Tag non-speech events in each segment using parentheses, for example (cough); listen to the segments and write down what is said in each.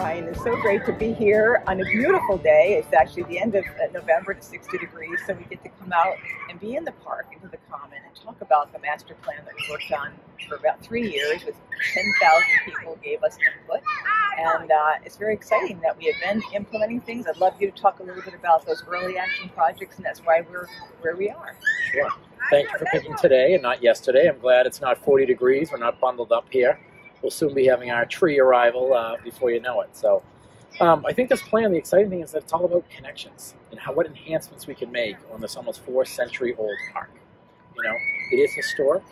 Ryan. It's so great to be here on a beautiful day. It's actually the end of uh, November to 60 degrees, so we get to come out and be in the park, into the common, and talk about the master plan that we worked on for about three years with 10,000 people gave us input. And uh, it's very exciting that we have been implementing things. I'd love you to talk a little bit about those early action projects, and that's why we're where we are. Sure. Thank you for picking today and not yesterday. I'm glad it's not 40 degrees. We're not bundled up here we'll soon be having our tree arrival uh, before you know it. So um, I think this plan, the exciting thing is that it's all about connections and how what enhancements we can make on this almost four century old park. You know, it is historic.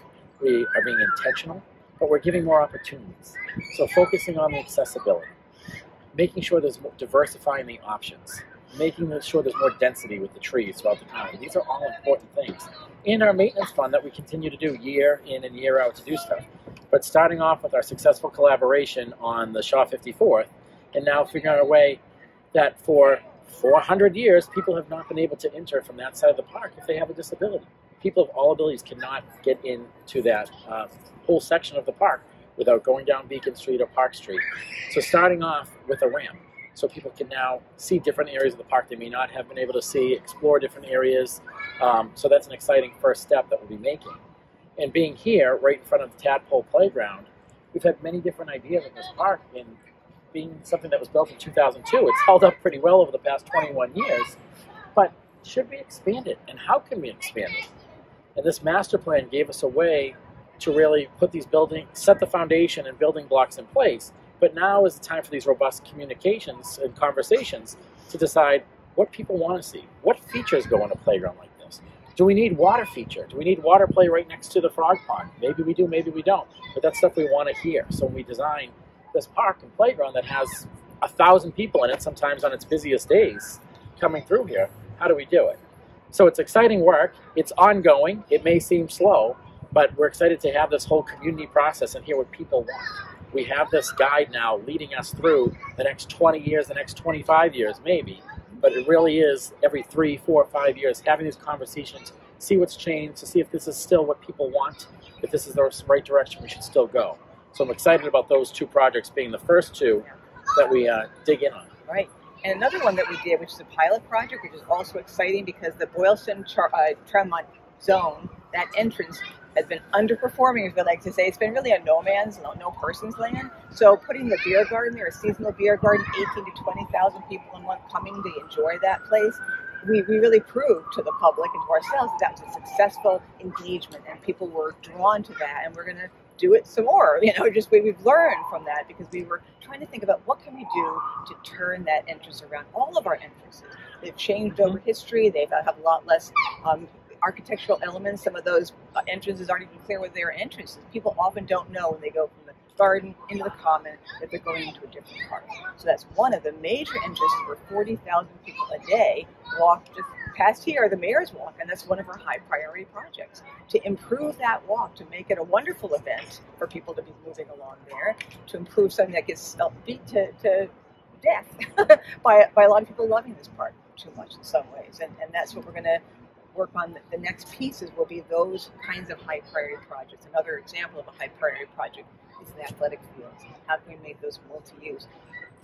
We are being intentional, but we're giving more opportunities. So focusing on the accessibility, making sure there's diversifying the options, making sure there's more density with the trees throughout the county. These are all important things. In our maintenance fund that we continue to do year in and year out to do stuff. But starting off with our successful collaboration on the Shaw 54th, and now figuring out a way that for 400 years, people have not been able to enter from that side of the park if they have a disability. People of all abilities cannot get into that uh, whole section of the park without going down Beacon Street or Park Street. So starting off with a ramp, so people can now see different areas of the park they may not have been able to see, explore different areas. Um, so that's an exciting first step that we'll be making. And being here, right in front of the Tadpole Playground, we've had many different ideas in this park. And being something that was built in 2002, it's held up pretty well over the past 21 years. But should we expand it? And how can we expand it? And this master plan gave us a way to really put these building, set the foundation and building blocks in place. But now is the time for these robust communications and conversations to decide what people want to see. What features go on a playground like do we need water feature? Do we need water play right next to the frog pond? Maybe we do, maybe we don't. But that's stuff we want to hear. So when we design this park and playground that has a thousand people in it, sometimes on its busiest days, coming through here, how do we do it? So it's exciting work. It's ongoing. It may seem slow, but we're excited to have this whole community process and hear what people want. We have this guide now leading us through the next 20 years, the next 25 years, maybe, but it really is every three, four, five years having these conversations, see what's changed, to see if this is still what people want, if this is the right direction we should still go. So I'm excited about those two projects being the first two that we uh, dig in on. Right. And another one that we did, which is a pilot project, which is also exciting because the Boylston uh, Tremont zone, that entrance has been underperforming, as we like to say. It's been really a no man's, no, no person's land. So putting the beer garden there, a seasonal beer garden, 18 to 20,000 people in one coming to enjoy that place. We, we really proved to the public and to ourselves that that was a successful engagement and people were drawn to that and we're going to do it some more. (laughs) You know, just we, we've learned from that because we were trying to think about what can we do to turn that interest around. All of our entrances, they've changed over history. They've have a lot less um, architectural elements. Some of those entrances aren't even clear what their entrances. People often don't know when they go from the garden into the common that they're going into a different park. So that's one of the major entrances where 40,000 people a day walk just past here, the mayor's walk, and that's one of our high priority projects. To improve that walk, to make it a wonderful event for people to be moving along there, to improve something that gets beat to, to death (laughs) by, by a lot of people loving this park too much in some ways. And, and that's what we're going to work on the, the next pieces will be those kinds of high priority projects. Another example of a high priority project is the athletic fields. How can we make those multi-use?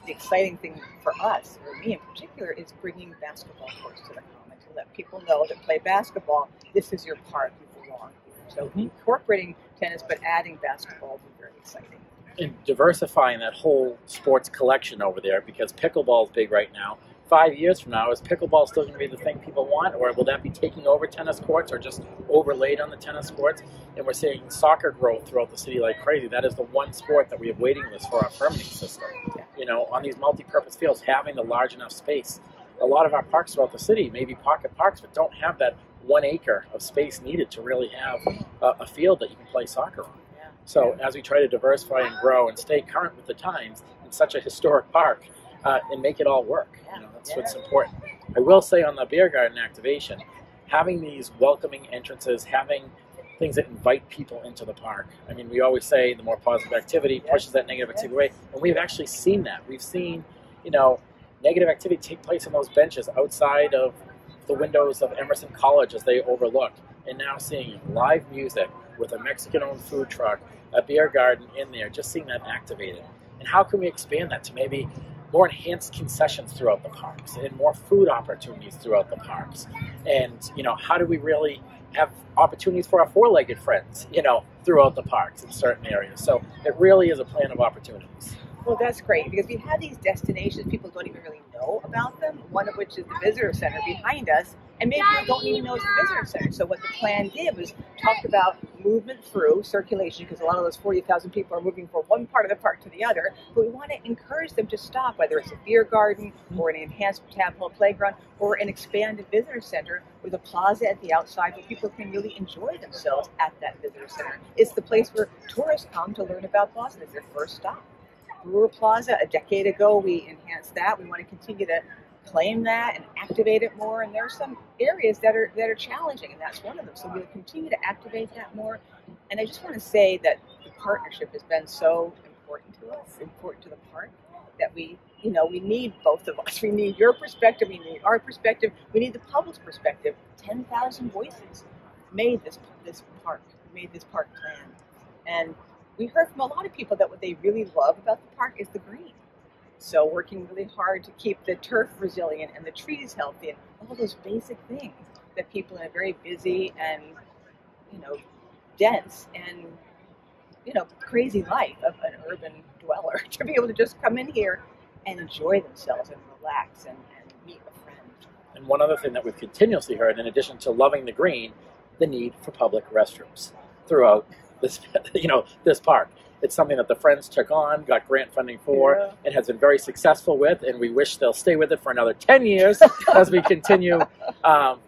The exciting thing for us, or me in particular, is bringing basketball courts to the common to let people know that play basketball, this is your park, you belong here. So mm-hmm. incorporating tennis but adding basketball will be very exciting. And diversifying that whole sports collection over there because pickleball is big right now five years from now, is pickleball still going to be the thing people want, or will that be taking over tennis courts or just overlaid on the tennis courts? And we're seeing soccer growth throughout the city like crazy. That is the one sport that we have waiting list for our permitting system. You know, on these multi-purpose fields, having the large enough space. A lot of our parks throughout the city may be pocket parks, but don't have that one acre of space needed to really have a, a field that you can play soccer on. So as we try to diversify and grow and stay current with the times in such a historic park, uh, and make it all work. You know, that's what's important. I will say on the beer garden activation, having these welcoming entrances, having things that invite people into the park. I mean, we always say the more positive activity pushes that negative activity away, and we've actually seen that. We've seen, you know, negative activity take place on those benches outside of the windows of Emerson College as they overlook, and now seeing live music with a Mexican-owned food truck, a beer garden in there, just seeing that activated. And how can we expand that to maybe more enhanced concessions throughout the parks and more food opportunities throughout the parks. And, you know, how do we really have opportunities for our four-legged friends, you know, throughout the parks in certain areas. So it really is a plan of opportunities. Well, that's great because we have these destinations people don't even really know about them. One of which is the visitor center behind us, and maybe you don't even know it's the visitor center. So what the plan did was talk about movement through circulation because a lot of those 40,000 people are moving from one part of the park to the other. But we want to encourage them to stop, whether it's a beer garden or an enhanced tadpole playground or an expanded visitor center with a plaza at the outside where people can really enjoy themselves at that visitor center. It's the place where tourists come to learn about Boston. It's their first stop. Brewer Plaza a decade ago. We enhanced that. We want to continue to claim that and activate it more. And there are some areas that are that are challenging, and that's one of them. So we'll continue to activate that more. And I just want to say that the partnership has been so important to us, important to the park, that we, you know, we need both of us. We need your perspective, we need our perspective, we need the public's perspective. Ten thousand voices made this this park, made this park plan, and we heard from a lot of people that what they really love about the park is the green. So working really hard to keep the turf resilient and the trees healthy and all those basic things that people in a very busy and you know dense and you know crazy life of an urban dweller (laughs) to be able to just come in here and enjoy themselves and relax and, and meet a friend. And one other thing that we've continuously heard, in addition to loving the green, the need for public restrooms throughout this (laughs) you know this park. It's something that the Friends took on, got grant funding for, Yeah. and has been very successful with, and we wish they'll stay with it for another ten years (laughs) as we continue. Um,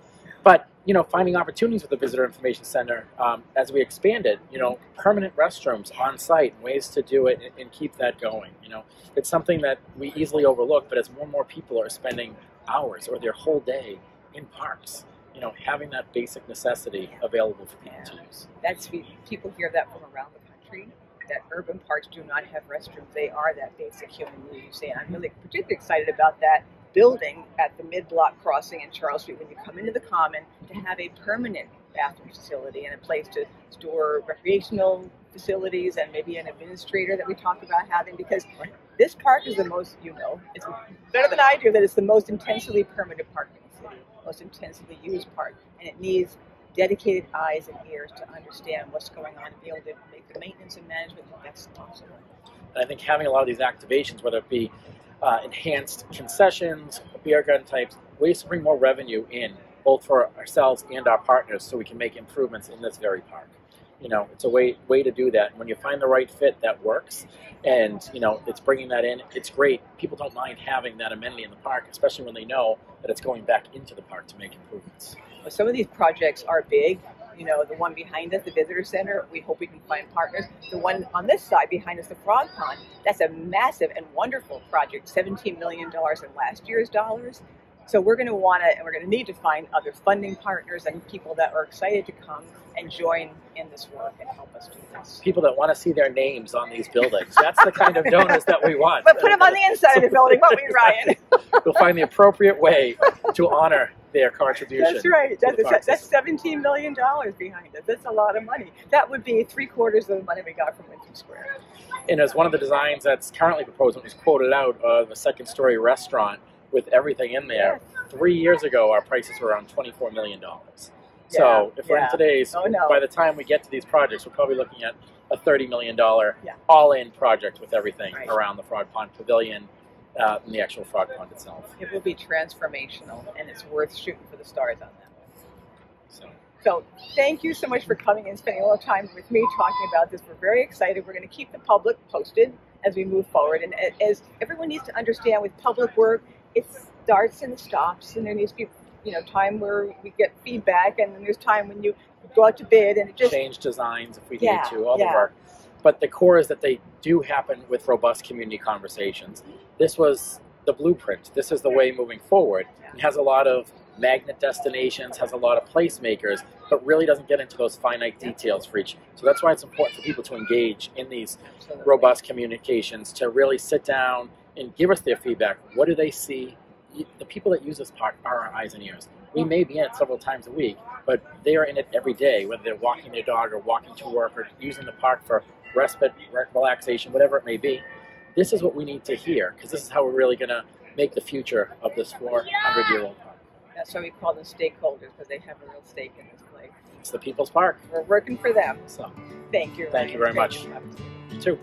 but you know, finding opportunities with the Visitor Information Center um, as we expand it. You know, permanent restrooms on site, ways to do it, and, and keep that going. You know, it's something that we easily overlook, but as more and more people are spending hours or their whole day in parks, you know, having that basic necessity available for people to use. That's people hear that from around the country. That urban parks do not have restrooms. They are that basic human need. You say, I'm really particularly excited about that building at the mid-block crossing in Charles Street when you come into the Common to have a permanent bathroom facility and a place to store recreational facilities and maybe an administrator that we talked about having because this park is the most, you know, it's better than I do that it's the most intensively permanent park in the city, most intensively used part, and it needs dedicated eyes and ears to understand what's going on and be able to make the maintenance and management the best possible. And I think having a lot of these activations, whether it be uh, enhanced concessions, beer garden types, ways to bring more revenue in, both for ourselves and our partners, so we can make improvements in this very park. You know, it's a way way to do that. When you find the right fit that works, and you know it's bringing that in, it's great. People don't mind having that amenity in the park, especially when they know that it's going back into the park to make improvements. Some of these projects are big. You know, the one behind us, the visitor center, we hope we can find partners. The one on this side behind us, the frog pond, that's a massive and wonderful project, $17 million in last year's dollars. So we're going to want to, and we're going to need to find other funding partners and people that are excited to come and join in this work and help us do this. People that want to see their names on these buildings. That's the kind of donors that we want. But put them on the inside of the building, won't we, (laughs) Ryan? We'll find the appropriate way to honor their contribution. That's right. That's, that's $17 million behind it. That's a lot of money. That would be three quarters of the money we got from Winthrop Square. and as one of the designs that's currently proposed, when it was quoted out of a second story restaurant with everything in there. Three years ago, our prices were around $24 million. So Yeah, if we're yeah. in today's, Oh, no. by the time we get to these projects, we're probably looking at a $30 million Yeah. all in project with everything Right. around the Frog Pond Pavilion uh, and the actual Frog Pond itself. It will be transformational, and it's worth shooting for the stars on that one. So. So, thank you so much for coming and spending a little time with me talking about this. We're very excited. We're going to keep the public posted as we move forward. And as everyone needs to understand with public work, it starts and stops, and there needs to be you know time where we get feedback, and then there's time when you go out to bid, and it just change designs if we Yeah, need to, all the yeah. work. But the core is that they do happen with robust community conversations. This was the blueprint. This is the way moving forward. It has a lot of magnet destinations, has a lot of placemakers, but really doesn't get into those finite details for each. So that's why it's important for people to engage in these Absolutely. robust communications, to really sit down and give us their feedback. What do they see? The people that use this park are our eyes and ears. We may be in it several times a week, but they are in it every day, whether they're walking their dog or walking to work or using the park for respite, relaxation, whatever it may be. this is what we need to hear because this is how we're really going to make the future of this 400 year old park. That's why we call them stakeholders because they have a real stake in this place. It's the People's Park. We're working for them. So, Thank you. Thank you very Great much. to have you. you too.